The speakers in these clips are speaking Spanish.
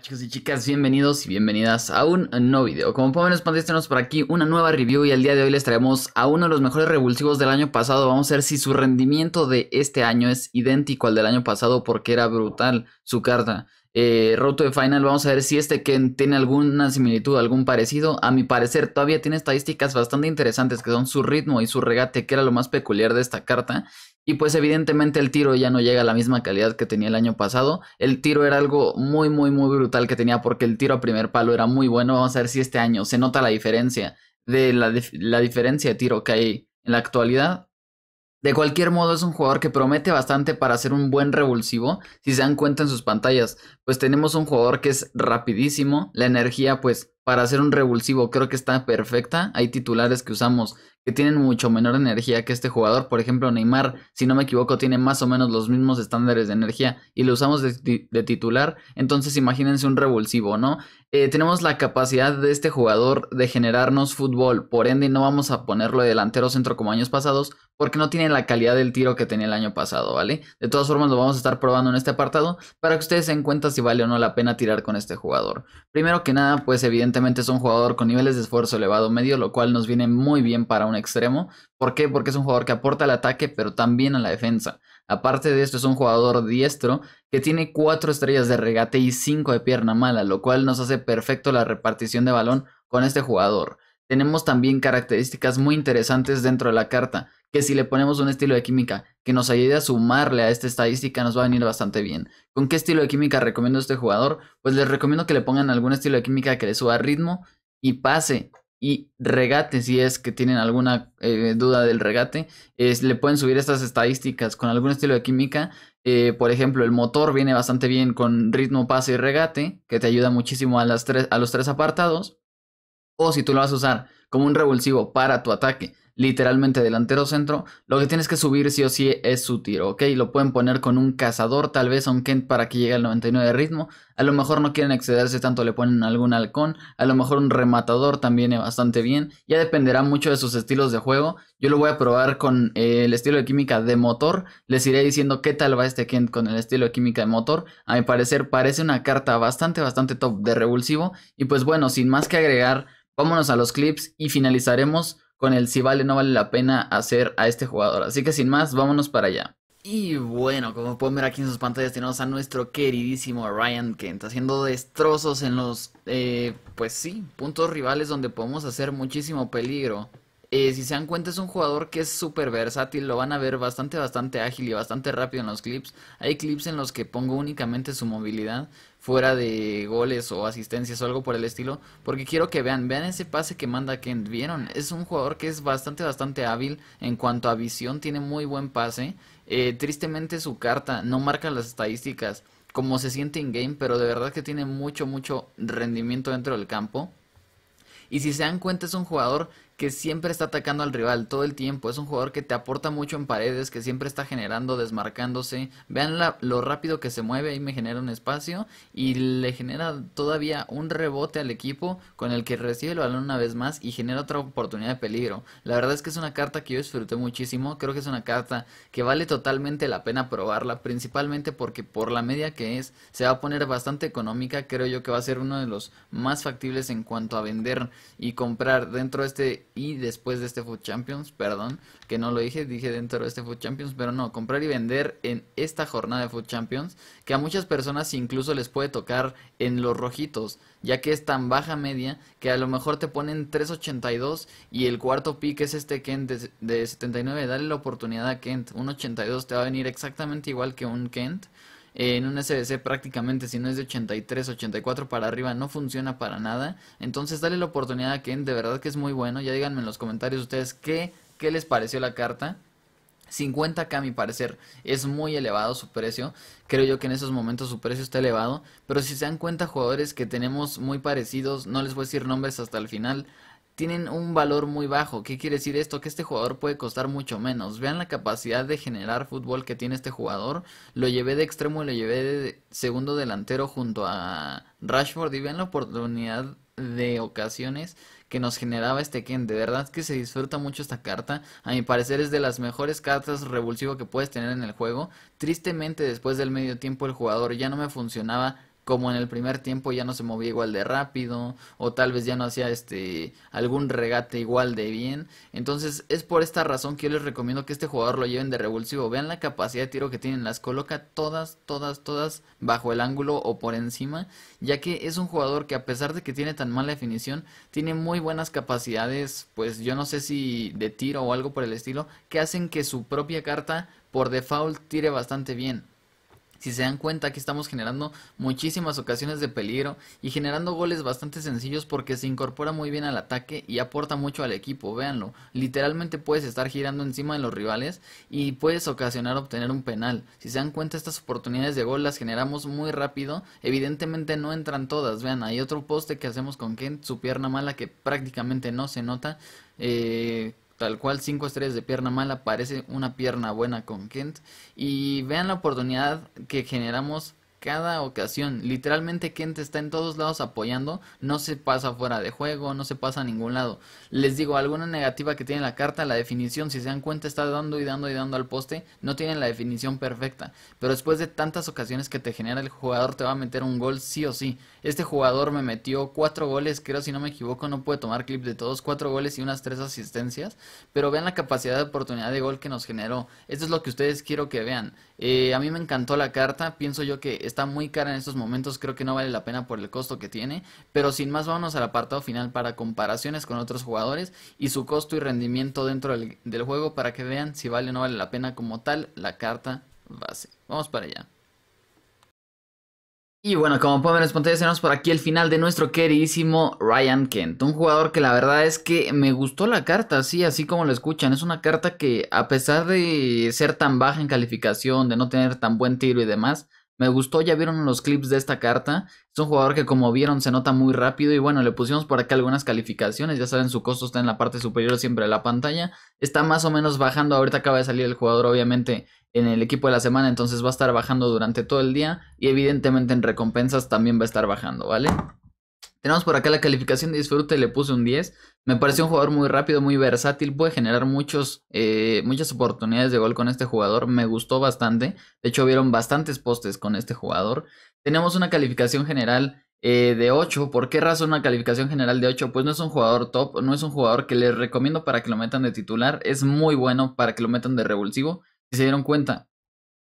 Chicos y chicas, bienvenidos y bienvenidas a un nuevo video. Como pueden ver, tenemos por aquí una nueva review y el día de hoy les traemos a uno de los mejores revulsivos del año pasado. Vamos a ver si su rendimiento de este año es idéntico al del año pasado porque era brutal su carta. Eh, Roto de Final, vamos a ver si este Ken tiene alguna similitud, algún parecido. A mi parecer todavía tiene estadísticas bastante interesantes que son su ritmo y su regate, que era lo más peculiar de esta carta. Y pues evidentemente el tiro ya no llega a la misma calidad que tenía el año pasado. El tiro era algo muy, muy, muy brutal que tenía porque el tiro a primer palo era muy bueno. Vamos a ver si este año se nota la diferencia de la, la diferencia de tiro que hay en la actualidad. De cualquier modo es un jugador que promete bastante para ser un buen revulsivo, si se dan cuenta en sus pantallas, pues tenemos un jugador que es rapidísimo, la energía pues para hacer un revulsivo creo que está perfecta. Hay titulares que usamos que tienen mucho menor energía que este jugador. Por ejemplo, Neymar, si no me equivoco, tiene más o menos los mismos estándares de energía y lo usamos de, titular. Entonces imagínense un revulsivo, ¿no? Eh, tenemos la capacidad de este jugador de generarnos fútbol. Por ende, no vamos a ponerlo de delantero centro como años pasados porque no tiene la calidad del tiro que tenía el año pasado, ¿vale? De todas formas, lo vamos a estar probando en este apartado para que ustedes se den cuenta si vale o no la pena tirar con este jugador. Primero que nada, pues evidentemente es un jugador con niveles de esfuerzo elevado medio, lo cual nos viene muy bien para un extremo. ¿Por qué? Porque es un jugador que aporta al ataque, pero también a la defensa. Aparte de esto, es un jugador diestro que tiene 4 estrellas de regate y 5 de pierna mala, lo cual nos hace perfecto la repartición de balón con este jugador. Tenemos también características muy interesantes dentro de la carta, que si le ponemos un estilo de química que nos ayude a sumarle a esta estadística nos va a venir bastante bien. ¿Con qué estilo de química recomiendo este jugador? Pues les recomiendo que le pongan algún estilo de química que le suba ritmo y pase y regate si es que tienen alguna eh, duda del regate. le pueden subir estas estadísticas con algún estilo de química. Eh, por ejemplo, el motor viene bastante bien con ritmo, pase y regate, que te ayuda muchísimo a, las tres, a los tres apartados. O si tú lo vas a usar como un revulsivo para tu ataque, literalmente delantero centro, lo que tienes que subir sí o sí es su tiro, ¿ok? Lo pueden poner con un cazador, tal vez a un Kent para que llegue al 99 de ritmo. A lo mejor no quieren excederse tanto, le ponen algún halcón. A lo mejor un rematador también viene bastante bien. Ya dependerá mucho de sus estilos de juego. Yo lo voy a probar con eh, el estilo de química de motor. Les iré diciendo qué tal va este Kent con el estilo de química de motor. A mi parecer parece una carta bastante, bastante top de revulsivo. Y pues bueno, sin más que agregar vámonos a los clips y finalizaremos con el si vale no vale la pena hacer a este jugador. Así que sin más, vámonos para allá. Y bueno, como pueden ver aquí en sus pantallas tenemos a nuestro queridísimo Ryan Kent haciendo destrozos en los, eh, pues sí, puntos rivales donde podemos hacer muchísimo peligro. Eh, si se dan cuenta es un jugador que es súper versátil, lo van a ver bastante, bastante ágil y bastante rápido en los clips. Hay clips en los que pongo únicamente su movilidad fuera de goles o asistencias o algo por el estilo, porque quiero que vean, vean ese pase que manda Kent, ¿vieron? Es un jugador que es bastante, bastante hábil en cuanto a visión, tiene muy buen pase. Eh, tristemente su carta no marca las estadísticas como se siente in game, pero de verdad que tiene mucho, mucho rendimiento dentro del campo. Y si se dan cuenta es un jugador que siempre está atacando al rival todo el tiempo. Es un jugador que te aporta mucho en paredes, que siempre está generando, desmarcándose. Vean lo rápido que se mueve, ahí me genera un espacio y le genera todavía un rebote al equipo con el que recibe el balón una vez más y genera otra oportunidad de peligro. La verdad es que es una carta que yo disfruté muchísimo. Creo que es una carta que vale totalmente la pena probarla, principalmente porque por la media que es, se va a poner bastante económica. Creo yo que va a ser uno de los más factibles en cuanto a vender y comprar dentro de este y después de este Food Champions, perdón, que no lo dije, dije dentro de este Food Champions, pero no, comprar y vender en esta jornada de Food Champions, que a muchas personas incluso les puede tocar en los rojitos, ya que es tan baja media que a lo mejor te ponen 3.82 y el cuarto pick es este Kent de, de 79, dale la oportunidad a Kent, un 82 te va a venir exactamente igual que un Kent en un SBC prácticamente si no es de 83, 84 para arriba no funciona para nada. Entonces dale la oportunidad a Ken, de verdad que es muy bueno. Ya díganme en los comentarios ustedes qué, qué les pareció la carta. 50k a mi parecer es muy elevado su precio. Creo yo que en esos momentos su precio está elevado. Pero si se dan cuenta jugadores que tenemos muy parecidos, no les voy a decir nombres hasta el final tienen un valor muy bajo. ¿Qué quiere decir esto? Que este jugador puede costar mucho menos. Vean la capacidad de generar fútbol que tiene este jugador. Lo llevé de extremo y lo llevé de segundo delantero junto a Rashford y vean la oportunidad de ocasiones que nos generaba este Ken. De verdad que se disfruta mucho esta carta. A mi parecer es de las mejores cartas revulsivo que puedes tener en el juego. Tristemente después del medio tiempo el jugador ya no me funcionaba como en el primer tiempo ya no se movía igual de rápido o tal vez ya no hacía este algún regate igual de bien. Entonces es por esta razón que yo les recomiendo que este jugador lo lleven de revulsivo. Vean la capacidad de tiro que tienen, las coloca todas, todas, todas bajo el ángulo o por encima, ya que es un jugador que a pesar de que tiene tan mala definición, tiene muy buenas capacidades, pues yo no sé si de tiro o algo por el estilo, que hacen que su propia carta por default tire bastante bien. Si se dan cuenta, aquí estamos generando muchísimas ocasiones de peligro y generando goles bastante sencillos porque se incorpora muy bien al ataque y aporta mucho al equipo, véanlo. Literalmente puedes estar girando encima de los rivales y puedes ocasionar obtener un penal. Si se dan cuenta, estas oportunidades de gol las generamos muy rápido. Evidentemente no entran todas, vean, hay otro poste que hacemos con Kent, su pierna mala que prácticamente no se nota. Eh, tal cual 5 estrellas de pierna mala parece una pierna buena con Kent. Y vean la oportunidad que generamos cada ocasión. Literalmente Kent está en todos lados apoyando, no se pasa fuera de juego, no se pasa a ningún lado. Les digo, alguna negativa que tiene la carta, la definición, si se dan cuenta, está dando y dando y dando al poste, no tiene la definición perfecta. Pero después de tantas ocasiones que te genera el jugador, te va a meter un gol sí o sí. Este jugador me metió cuatro goles, creo si no me equivoco, no puede tomar clip de todos, cuatro goles y unas tres asistencias. Pero vean la capacidad de oportunidad de gol que nos generó. Esto es lo que ustedes quiero que vean. Eh, a mí me encantó la carta, pienso yo que está muy cara en estos momentos, creo que no vale la pena por el costo que tiene, pero sin más vamos al apartado final para comparaciones con otros jugadores y su costo y rendimiento dentro del, del juego para que vean si vale o no vale la pena como tal la carta base. Vamos para allá. Y bueno, como pueden ver en las pantallas, tenemos por aquí el final de nuestro queridísimo Ryan Kent. Un jugador que la verdad es que me gustó la carta, sí, así como lo escuchan. Es una carta que a pesar de ser tan baja en calificación, de no tener tan buen tiro y demás, me gustó, ya vieron los clips de esta carta. Es un jugador que como vieron se nota muy rápido y bueno, le pusimos por acá algunas calificaciones. Ya saben, su costo está en la parte superior siempre de la pantalla. Está más o menos bajando, ahorita acaba de salir el jugador obviamente en el equipo de la semana, entonces va a estar bajando durante todo el día y evidentemente en recompensas también va a estar bajando, ¿vale? Tenemos por acá la calificación de disfrute, le puse un 10. Me pareció un jugador muy rápido, muy versátil, puede generar muchos, eh, muchas oportunidades de gol con este jugador. Me gustó bastante. De hecho, vieron bastantes postes con este jugador. Tenemos una calificación general eh, de 8. ¿Por qué razón una calificación general de 8? Pues no es un jugador top, no es un jugador que les recomiendo para que lo metan de titular. Es muy bueno para que lo metan de revulsivo. Si se dieron cuenta,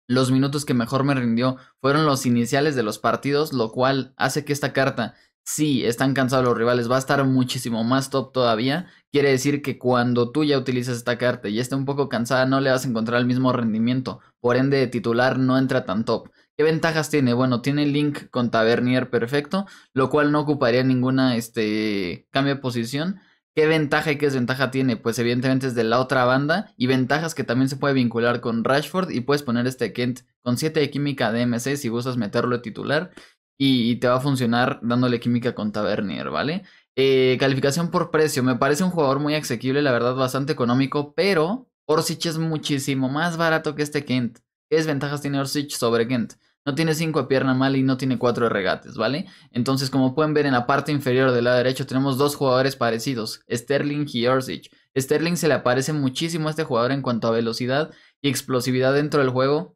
los minutos que mejor me rindió fueron los iniciales de los partidos, lo cual hace que esta carta si están cansados los rivales, va a estar muchísimo más top todavía. Quiere decir que cuando tú ya utilizas esta carta y esté un poco cansada, no le vas a encontrar el mismo rendimiento. Por ende, de titular no entra tan top. ¿Qué ventajas tiene? Bueno, tiene link con Tavernier perfecto, lo cual no ocuparía ninguna este, cambio de posición. ¿Qué ventaja y qué desventaja tiene? Pues evidentemente es de la otra banda y ventajas que también se puede vincular con Rashford y puedes poner este Kent con 7 de química de si gustas meterlo de titular y, te va a funcionar dándole química con Tavernier, ¿vale? Eh, calificación por precio, me parece un jugador muy asequible, la verdad bastante económico, pero Orsic es muchísimo más barato que este Kent. ¿Qué desventajas tiene Orsic sobre Kent? No tiene 5 de pierna mal y no tiene 4 de regates, ¿vale? Entonces, como pueden ver en la parte inferior del lado derecho, tenemos dos jugadores parecidos, Sterling y Orsic. Sterling se le aparece muchísimo a este jugador en cuanto a velocidad y explosividad dentro del juego,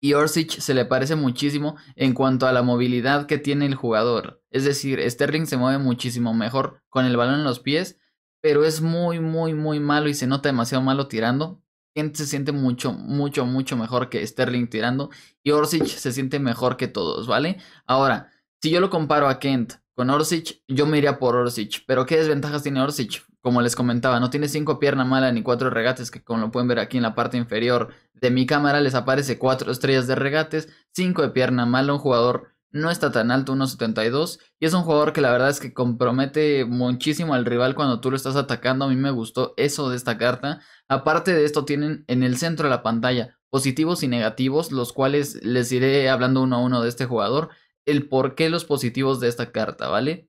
y Orsic se le parece muchísimo en cuanto a la movilidad que tiene el jugador. Es decir, Sterling se mueve muchísimo mejor con el balón en los pies, pero es muy, muy, muy malo y se nota demasiado malo tirando. Kent se siente mucho, mucho, mucho mejor que Sterling tirando y Orsic se siente mejor que todos, ¿vale? Ahora, si yo lo comparo a Kent con Orsic, yo me iría por Orsic, pero ¿qué desventajas tiene Orsic? como les comentaba, no tiene cinco pierna mala ni cuatro regates, que como lo pueden ver aquí en la parte inferior de mi cámara, les aparece cuatro estrellas de regates, cinco de pierna mala, un jugador no está tan alto, 1.72, y es un jugador que la verdad es que compromete muchísimo al rival cuando tú lo estás atacando, a mí me gustó eso de esta carta. Aparte de esto tienen en el centro de la pantalla positivos y negativos, los cuales les iré hablando uno a uno de este jugador, el por qué los positivos de esta carta, ¿vale?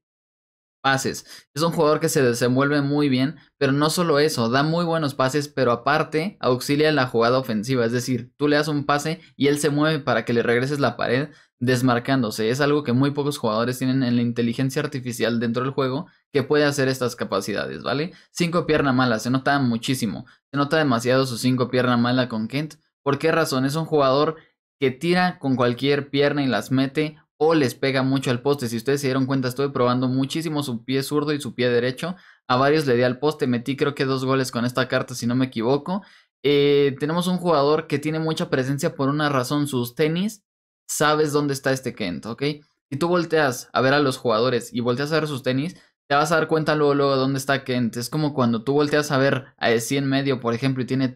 Pases. Es un jugador que se desenvuelve muy bien, pero no solo eso, da muy buenos pases, pero aparte auxilia en la jugada ofensiva. Es decir, tú le das un pase y él se mueve para que le regreses la pared desmarcándose. Es algo que muy pocos jugadores tienen en la inteligencia artificial dentro del juego que puede hacer estas capacidades, ¿vale? Cinco pierna mala, se nota muchísimo. Se nota demasiado su cinco pierna mala con Kent. ¿Por qué razón? Es un jugador que tira con cualquier pierna y las mete o les pega mucho al poste. Si ustedes se dieron cuenta, estoy probando muchísimo su pie zurdo y su pie derecho. A varios le di al poste, metí creo que dos goles con esta carta, si no me equivoco. Eh, tenemos un jugador que tiene mucha presencia por una razón, sus tenis. Sabes dónde está este Kent, ¿ok? Si tú volteas a ver a los jugadores y volteas a ver sus tenis, te vas a dar cuenta luego, luego dónde está Kent. Es como cuando tú volteas a ver a Esi en medio, por ejemplo, y tiene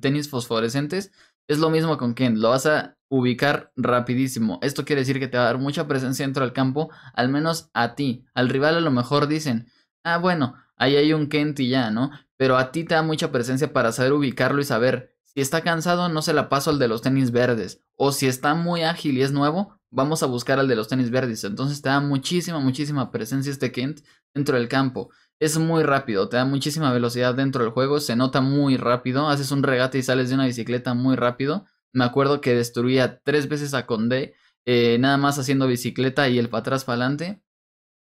tenis fosforescentes. Es lo mismo con Kent, lo vas a ubicar rapidísimo. Esto quiere decir que te va a dar mucha presencia dentro del campo, al menos a ti. Al rival a lo mejor dicen, ah, bueno, ahí hay un Kent y ya, ¿no? Pero a ti te da mucha presencia para saber ubicarlo y saber si está cansado, no se la paso al de los tenis verdes. O si está muy ágil y es nuevo, vamos a buscar al de los tenis verdes. Entonces te da muchísima, muchísima presencia este Kent dentro del campo. Es muy rápido, te da muchísima velocidad dentro del juego, se nota muy rápido, haces un regate y sales de una bicicleta muy rápido. Me acuerdo que destruía tres veces a Condé, eh, nada más haciendo bicicleta y el para atrás para adelante.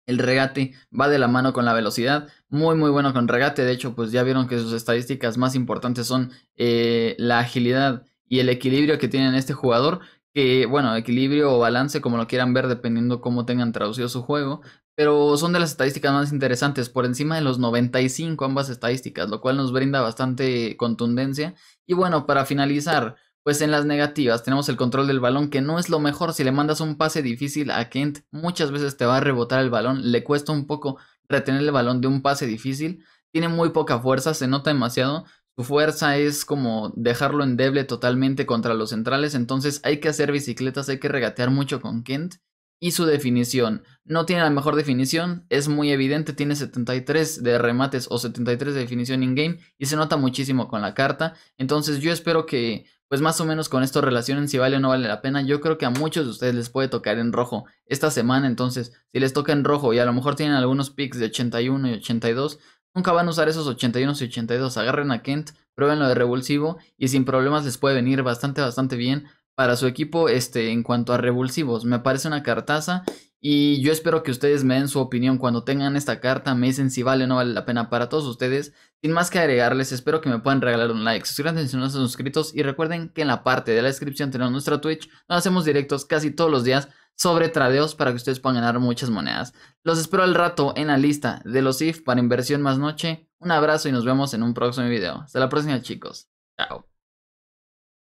El regate va de la mano con la velocidad, muy muy bueno con regate, de hecho pues ya vieron que sus estadísticas más importantes son eh, la agilidad y el equilibrio que tiene este jugador, que bueno, equilibrio o balance como lo quieran ver dependiendo cómo tengan traducido su juego, pero son de las estadísticas más interesantes, por encima de los 95 ambas estadísticas, lo cual nos brinda bastante contundencia. Y bueno, para finalizar, pues en las negativas tenemos el control del balón, que no es lo mejor si le mandas un pase difícil a Kent, muchas veces te va a rebotar el balón, le cuesta un poco retener el balón de un pase difícil, tiene muy poca fuerza, se nota demasiado, su fuerza es como dejarlo endeble totalmente contra los centrales, entonces hay que hacer bicicletas, hay que regatear mucho con Kent. Y su definición. No tiene la mejor definición, es muy evidente, tiene 73 de remates o 73 de definición in-game y se nota muchísimo con la carta. Entonces yo espero que pues más o menos con esto relacionen si vale o no vale la pena. Yo creo que a muchos de ustedes les puede tocar en rojo esta semana, entonces si les toca en rojo y a lo mejor tienen algunos picks de 81 y 82, Nunca van a usar esos 81 y 82. Agarren a Kent, pruébenlo de revulsivo y sin problemas les puede venir bastante, bastante bien para su equipo este, en cuanto a revulsivos. Me parece una cartaza y yo espero que ustedes me den su opinión cuando tengan esta carta. Me dicen si vale o no vale la pena para todos ustedes. Sin más que agregarles, espero que me puedan regalar un like. Suscríbanse si no están suscritos y recuerden que en la parte de la descripción tenemos nuestra Twitch. Nos hacemos directos casi todos los días sobre tradeos para que ustedes puedan ganar muchas monedas. Los espero al rato en la lista de los IF para inversión más noche. Un abrazo y nos vemos en un próximo video. Hasta la próxima chicos. Chao.